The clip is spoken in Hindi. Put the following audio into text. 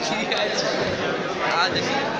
आज आज